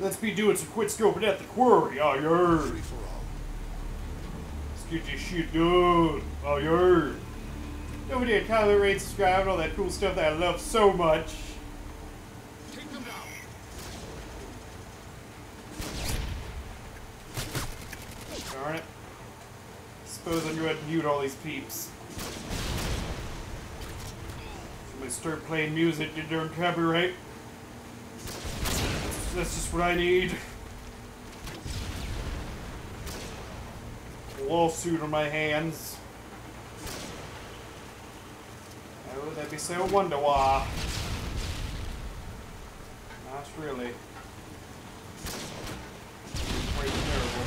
Let's be doing some quick scoping at the quarry. Oh, you're. Free for all. Let's get this shit done. Oh. Don't forget to comment, rate, subscribe, and all that cool stuff that I love so much. Take them down. Darn it. Suppose I'm going to mute all these peeps. Somebody start playing music, get their copyright. That's just what I need. Lawsuit on my hands. Oh, that'd be so wonder why. Not really. Quite terrible.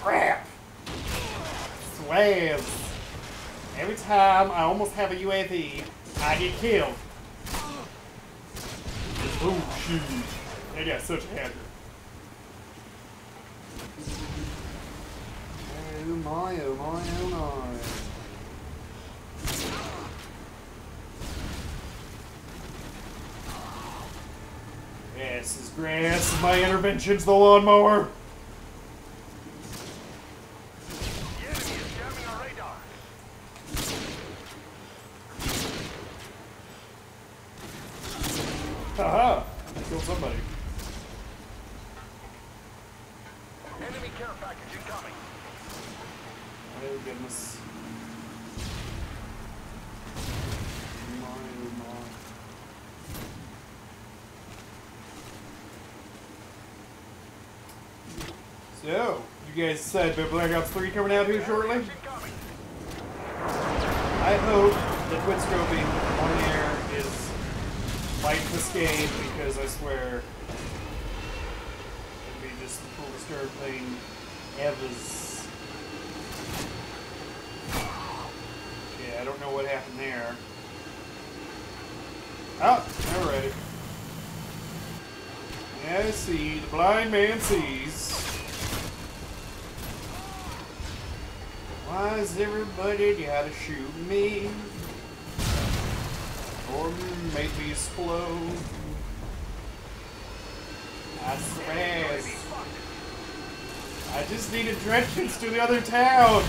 Crap! Slabs! Every time I almost have a UAV, I get killed. Oh, shoot. I got such a hacker. Oh my, oh my, oh my. Yes, is grass. My intervention's the lawnmower. The enemy is jamming our radar. Uh-huh. Haha! Killed somebody. Enemy care package incoming. Oh goodness. My, oh my. So, you guys said that Black Ops 3 coming out here shortly? I hope that quick scoping on the air like this game because I swear it'd be just the coolest airplane ever. Yeah, I don't know what happened there. Oh, alright. Yeah, I see. The blind man sees. Why is everybody gotta shoot me? Or make me explode? I swear. I just need directions to the other town.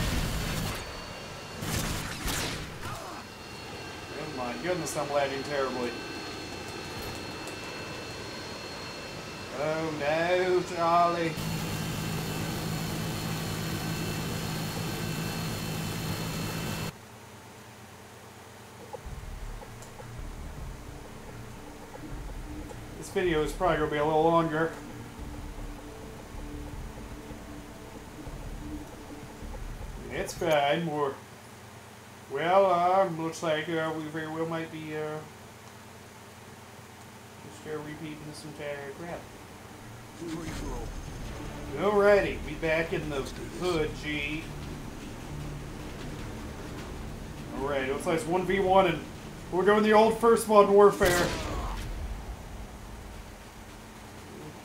Oh my goodness, I'm lagging terribly. Oh no, Charlie. This video is probably going to be a little longer. It's fine. More. Well, uh, looks like uh, we very well might be uh, just uh, repeating this entire crap. Alrighty, we back in the hood, G. Alright, looks like it's 1v1 and we're doing the old first Modern Warfare.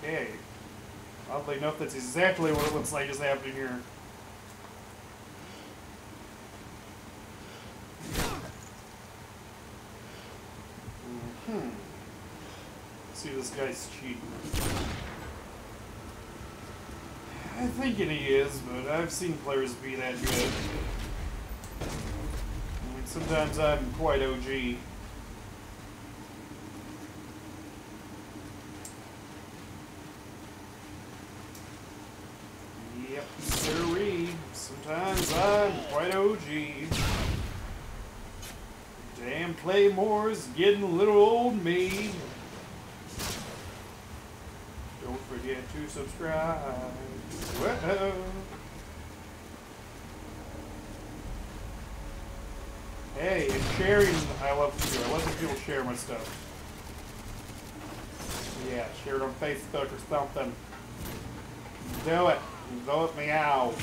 Okay. Oddly enough, that's exactly what it looks like is happening here. Hmm. See, this guy's cheating. I think he is, but I've seen players be that good. I mean, sometimes I'm quite OG. Yep, sirree. Sometimes I'm quite OG. Claymore's getting a little old me. Don't forget to subscribe. Whoa. Hey, and sharing, I love to do. I love when people share my stuff. Yeah, share it on Facebook or something. Do it. Vote me out.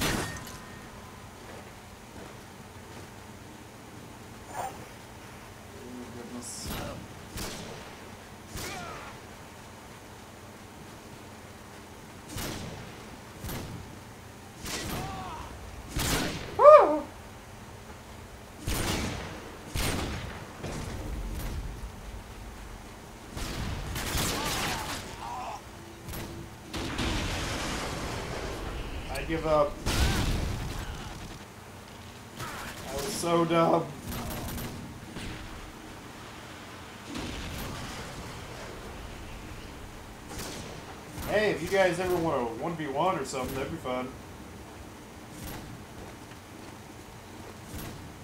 Oh, goodness. Woo! Give up. I was so dumb. Hey, if you guys ever want to 1v1 or something, that'd be fun.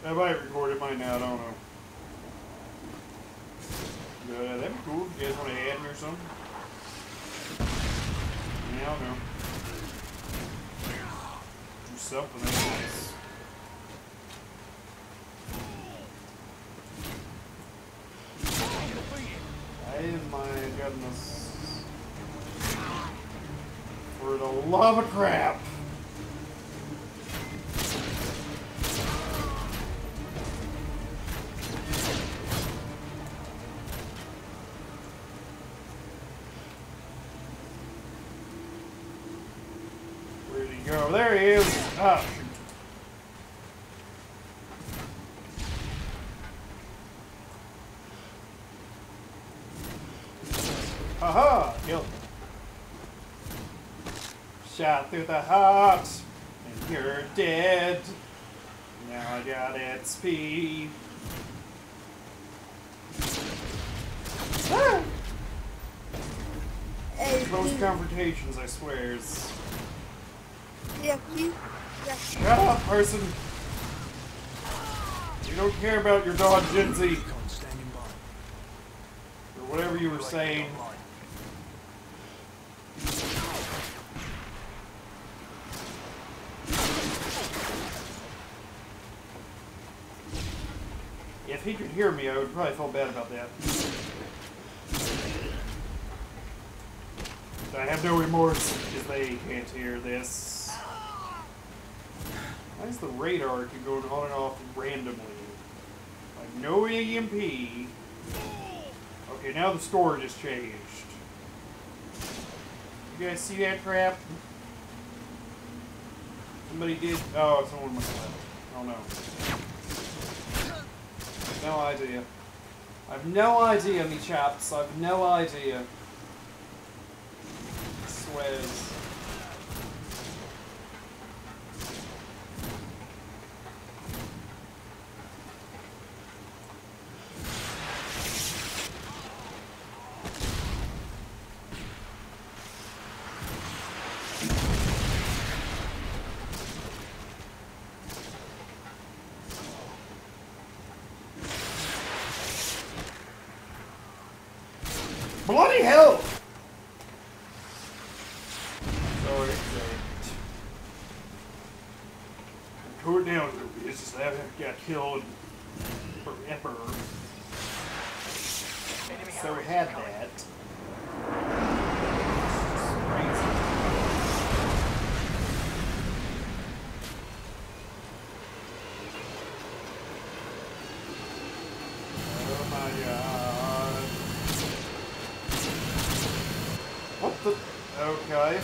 Have I might record it, might not, I don't know. Uh, that'd be cool if you guys want to add me or something. Yeah, I don't know. Hey, my goodness. For the love of crap. Where'd he go? There he is. Ah, shoot. Haha! Killed him. Shot through the heart, and you're dead. Now I got XP. Ah! Hey, Close confrontations, I swears. Yeah. Yeah. Shut up, person! You don't care about your dog Jinzy, or whatever you were saying. If he could hear me, I would probably feel bad about that. I have no remorse if they can't hear this. Why is the radar keep going on and off randomly? Like no EMP. Okay, now the storage has changed. You guys see that crap? Somebody did. Oh, someone must have. Oh no. No idea. I've no idea, me chaps. I've no idea. Swears. Bloody hell! Sorry, sorry. Cool it down, Ruby. It's just that I got killed forever. Enemy So we had incoming. that. It's crazy. Oh my god. What Okay.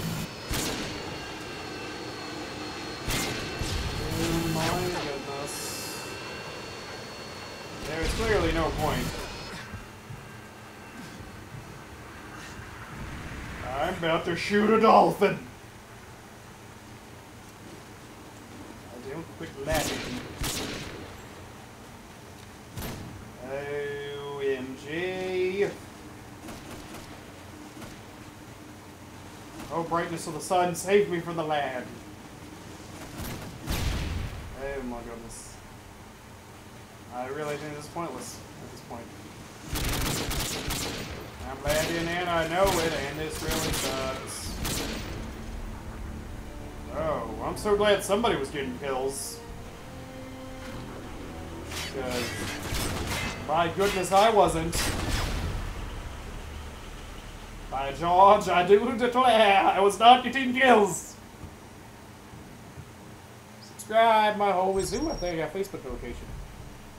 Oh my goodness. There's clearly no point. I'm about to shoot a dolphin. I don't quit laughing. OMG. Of the sun, saved me from the lag. Oh my goodness. I really think this is pointless at this point. I'm landing in, I know it, and this really sucks. Oh, I'm so glad somebody was getting kills. Because, my goodness, I wasn't. By George, I do declare I was not getting kills. Subscribe, my homies. Ooh, I think I got Facebook notification.